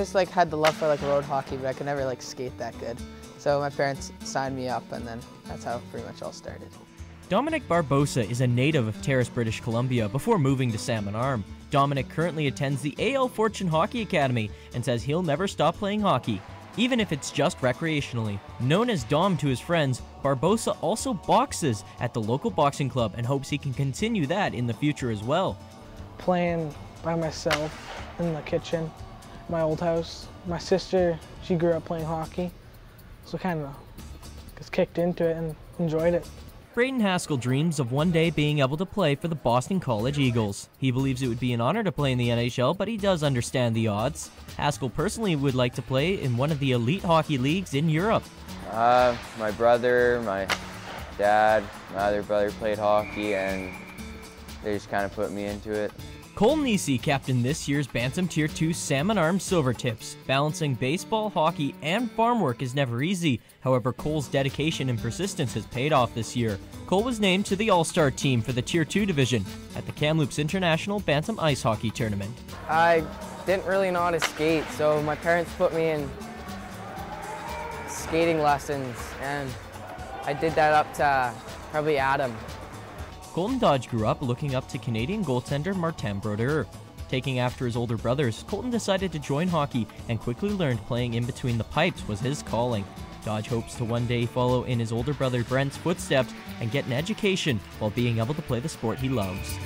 Well, I always like had the love for like road hockey, but I could never like skate that good. So my parents signed me up, and then that's how pretty much all started. Dominic Barbosa is a native of Terrace, British Columbia before moving to Salmon Arm. Dominic currently attends the AL Fortune Hockey Academy and says he'll never stop playing hockey, even if it's just recreationally. Known as Dom to his friends, Barbosa also boxes at the local boxing club and hopes he can continue that in the future as well. Playing by myself in the kitchen, my old house. My sister, she grew up playing hockey, so kind of just kicked into it and enjoyed it. Brayden Haskell dreams of one day being able to play for the Boston College Eagles. He believes it would be an honor to play in the NHL, but he does understand the odds. Haskell personally would like to play in one of the elite hockey leagues in Europe. Uh, my brother, my dad, my other brother played hockey, and they just kind of put me into it. Cole Nisse captained this year's Bantam Tier 2 Salmon Arm Silvertips. Balancing baseball, hockey, and farm work is never easy. However, Cole's dedication and persistence has paid off this year. Cole was named to the All-Star team for the Tier 2 division at the Kamloops International Bantam Ice Hockey Tournament. I didn't really know how to skate, so my parents put me in skating lessons, and I did that up to probably Atom. Koltin Dodge grew up looking up to Canadian goaltender Martin Brodeur. Taking after his older brothers, Koltin decided to join hockey and quickly learned playing in between the pipes was his calling. Dodge hopes to one day follow in his older brother Brent's footsteps and get an education while being able to play the sport he loves.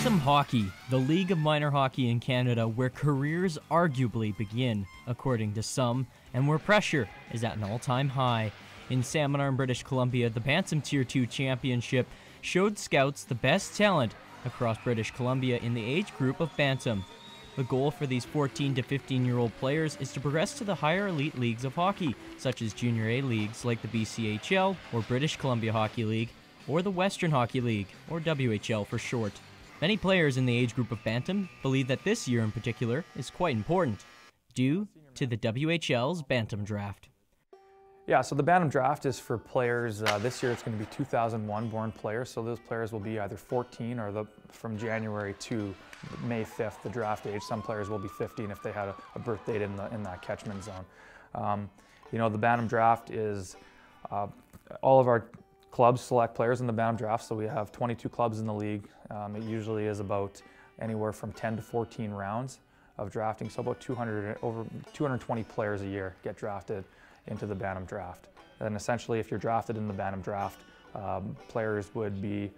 Bantam Hockey, the league of minor hockey in Canada where careers arguably begin, according to some, and where pressure is at an all time high. In Salmon Arm, British Columbia, the Bantam Tier 2 Championship showed scouts the best talent across British Columbia in the age group of Bantam. The goal for these 14 to 15 year old players is to progress to the higher elite leagues of hockey, such as Junior A leagues like the BCHL or British Columbia Hockey League, or the Western Hockey League, or WHL for short. Many players in the age group of Bantam believe that this year in particular is quite important, due to the WHL's Bantam Draft. Yeah, so the Bantam Draft is for players, uh, this year it's going to be 2001 born players, so those players will be either 14 or the, from January to May 5th, the draft age. Some players will be 15 if they had a, a birth date in, the, in that catchment zone. Um, you know, the Bantam Draft is, uh, all of our clubs select players in the Bantam Draft, so we have 22 clubs in the league. Um, it usually is about anywhere from 10 to 14 rounds of drafting, so about 200, over 220 players a year get drafted into the Bantam Draft. And essentially, if you're drafted in the Bantam Draft, um, players would be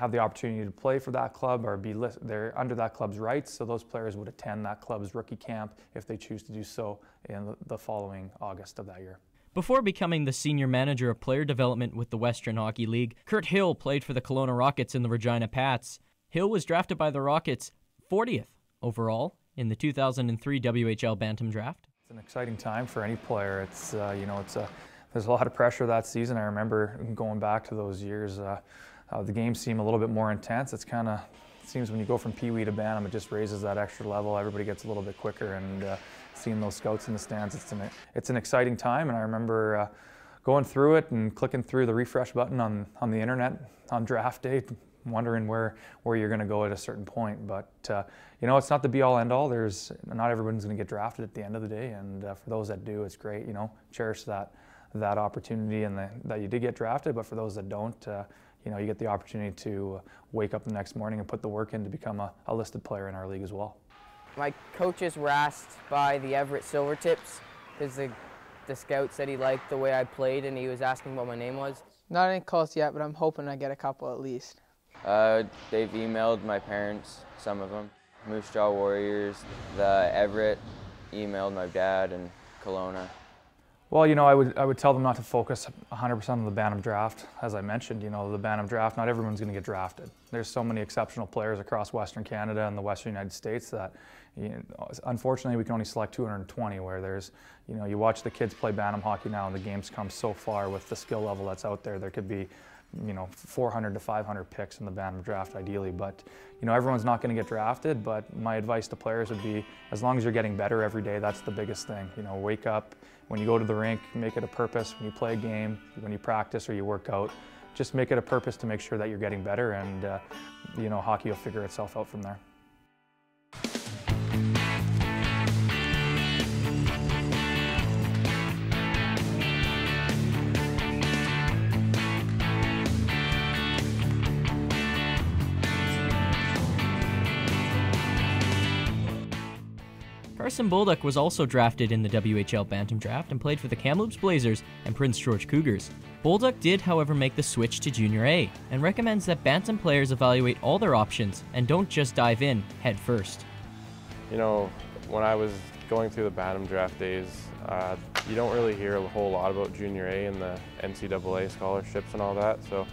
have the opportunity to play for that club or be list, they're under that club's rights. So those players would attend that club's rookie camp if they choose to do so in the following August of that year. Before becoming the senior manager of player development with the Western Hockey League, Kirt Hill played for the Kelowna Rockets and the Regina Pats. Hill was drafted by the Rockets 40th overall in the 2003 WHL Bantam Draft. It's an exciting time for any player. It's uh, you know it's a there's a lot of pressure that season. I remember going back to those years. Uh, uh, the games seem a little bit more intense. It's kind of seems when you go from Pee Wee to Bantam, it just raises that extra level. Everybody gets a little bit quicker, and uh, seeing those scouts in the stands, it's an it's an exciting time. And I remember uh, going through it and clicking through the refresh button on on the internet on draft day, wondering where where you're going to go at a certain point. But uh, you know, it's not the be all end all. There's not everyone's going to get drafted at the end of the day, and uh, for those that do, it's great. You know, cherish that that opportunity and the, that you did get drafted. But for those that don't, uh, you know, you get the opportunity to wake up the next morning and put the work in to become a, a listed player in our league as well. My coaches were asked by the Everett Silvertips because the, the scout said he liked the way I played and he was asking what my name was. Not any calls yet, but I'm hoping I get a couple at least. Uh, they've emailed my parents, some of them. Moose Jaw Warriors, the Everett emailed my dad and Kelowna. Well, you know, I would, I would tell them not to focus 100% on the Bantam draft. As I mentioned, you know, the Bantam draft, not everyone's going to get drafted. There's so many exceptional players across Western Canada and the Western United States that, you know, unfortunately, we can only select 220 where there's, you know, you watch the kids play Bantam hockey now and the game's come so far with the skill level that's out there. There could be you know, 400 to 500 picks in the Bantam draft ideally. But, you know, everyone's not going to get drafted. But my advice to players would be, as long as you're getting better every day, that's the biggest thing. You know, wake up when you go to the rink, make it a purpose. When you play a game, when you practice or you work out, just make it a purpose to make sure that you're getting better, and uh, you know, hockey will figure itself out from there. Carson Bolduc was also drafted in the WHL Bantam draft and played for the Kamloops Blazers and Prince George Cougars. Bolduc did, however, make the switch to Junior A and recommends that Bantam players evaluate all their options and don't just dive in head first. You know, when I was going through the Bantam draft days, uh, you don't really hear a whole lot about Junior A and the NCAA scholarships and all that. So,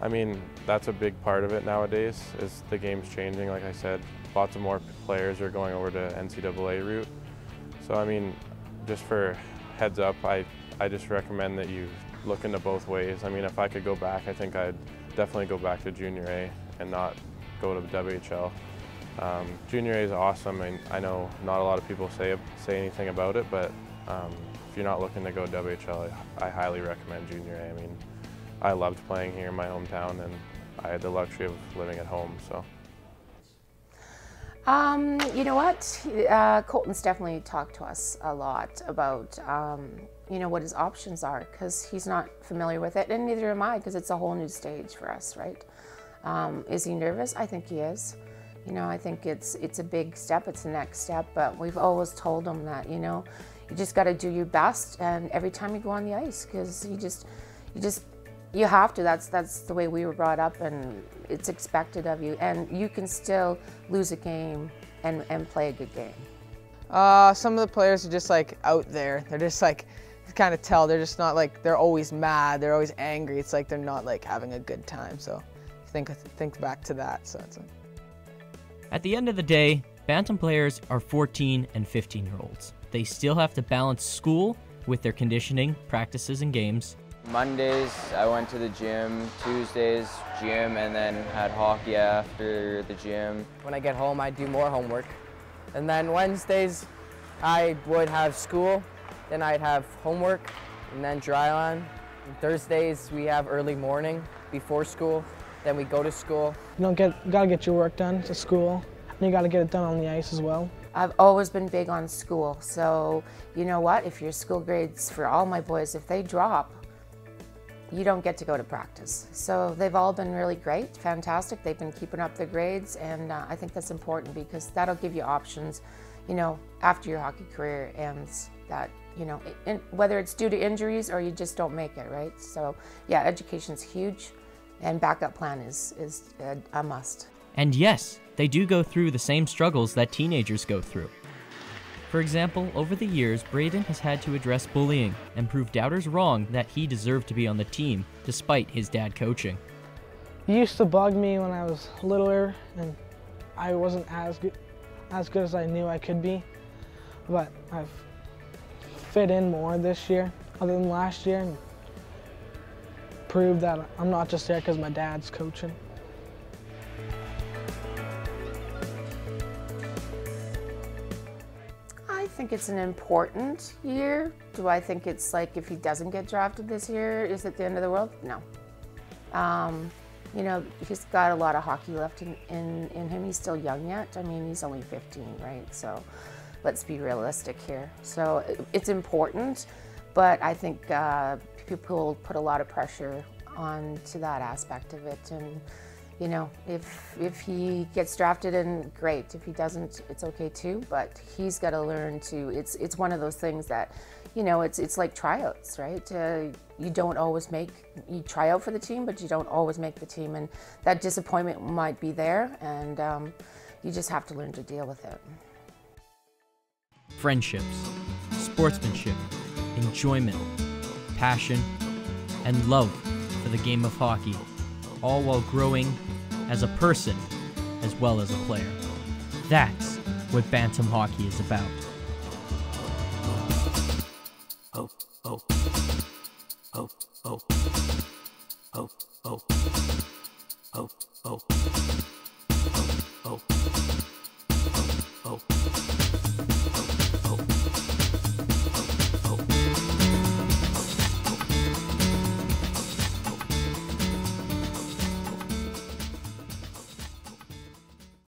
I mean, that's a big part of it nowadays. Is the game's changing, like I said lots of more players are going over to NCAA route. So I mean, just for heads up, I, I just recommend that you look into both ways. I mean, if I could go back, I think I'd definitely go back to junior A and not go to WHL. Um, junior A is awesome, and I know not a lot of people say say anything about it, but um, if you're not looking to go WHL, I, I highly recommend junior A. I mean, I loved playing here in my hometown, and I had the luxury of living at home, so. Um, you know what? Uh, Koltin's definitely talked to us a lot about, um, you know, what his options are because he's not familiar with it, and neither am I because it's a whole new stage for us, right? Um, is he nervous? I think he is. You know, I think it's it's a big step. It's the next step, but we've always told him that you know, you just got to do your best, and every time you go on the ice, because you just you just you have to. That's that's the way we were brought up, and it's expected of you. And you can still lose a game and, and play a good game. Uh, some of the players are just like out there. They're just like, you kind of tell they're just not like they're always mad. They're always angry. It's like they're not like having a good time. So think think back to that. So it's. A... At the end of the day, bantam players are 14 and 15 year olds. They still have to balance school with their conditioning, practices, and games, Mondays, I went to the gym. Tuesdays, gym, and then had hockey after the gym. When I get home, I do more homework. And then Wednesdays, I would have school. Then I'd have homework, and then dry on. And Thursdays, we have early morning before school. Then we go to school. You don't get, you gotta get your work done to school, and you gotta get it done on the ice as well. I've always been big on school, so you know what? If your school grades for all my boys, if they drop, you don't get to go to practice. So they've all been really great, fantastic. They've been keeping up their grades, and uh, I think that's important because that'll give you options, you know, after your hockey career ends. That you know, in, whether it's due to injuries or you just don't make it, right? So yeah, education's huge, and backup plan is is a, a must. And yes, they do go through the same struggles that teenagers go through. For example, over the years, Brayden has had to address bullying and prove doubters wrong that he deserved to be on the team, despite his dad coaching. He used to bug me when I was littler, and I wasn't as good, as good as I knew I could be. But I've fit in more this year, other than last year, and proved that I'm not just there because my dad's coaching. Think it's an important year. Do I think it's like if he doesn't get drafted this year, is it the end of the world? No. Um, you know, he's got a lot of hockey left in, in, in, him. He's still young yet. I mean, he's only 15, right? So let's be realistic here. So it's important, but I think uh, people put a lot of pressure on to that aspect of it. And you know, if if he gets drafted, and great. If he doesn't, it's okay too. But he's got to learn to. It's it's one of those things that, you know, it's it's like tryouts, right? Uh, you don't always make you try out for the team, but you don't always make the team, and that disappointment might be there, and um, you just have to learn to deal with it. Friendships, sportsmanship, enjoyment, passion, and love for the game of hockey, all while growing as a person as well as a player. That's what Bantam Hockey is about. Oh, oh, oh, oh, oh. oh, oh, oh.